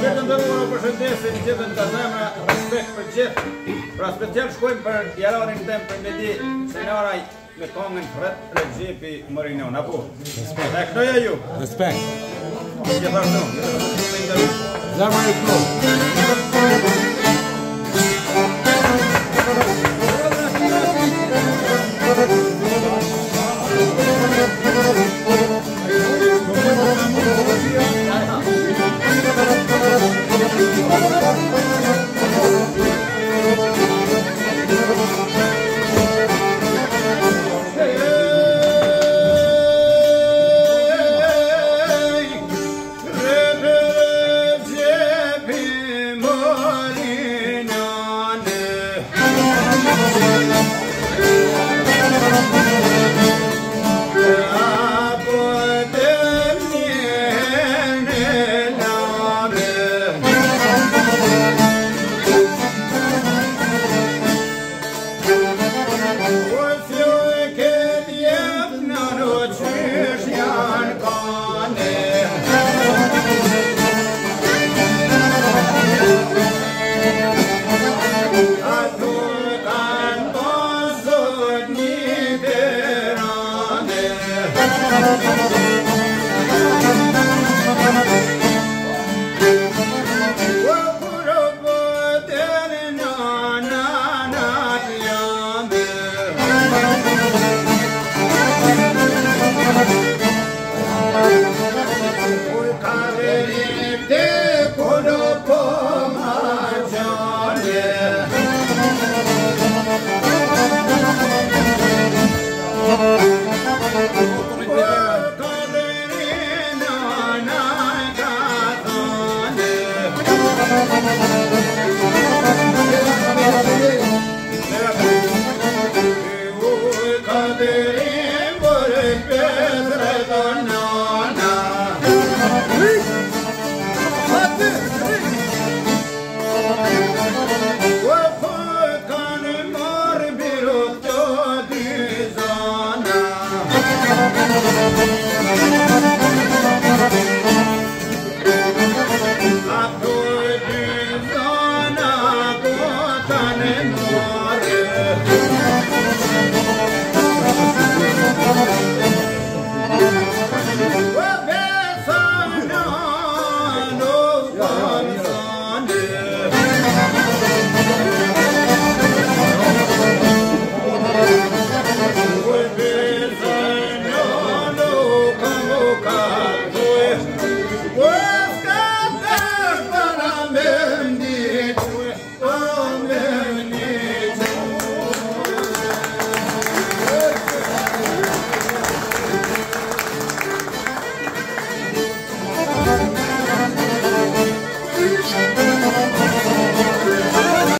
Në vetë ndërruar o përshëndesin gjithë në të zemra, respekt për gjithë, pra special shkojmë për jarorin të temë për në di senaraj me kongën Fred Regjepi Mërinon, në po? Respekt. Dhe këtoja Respekt. Gjithë arë në, gjithë arë në, gjithë arë në, gjithë arë në, gjithë arë në,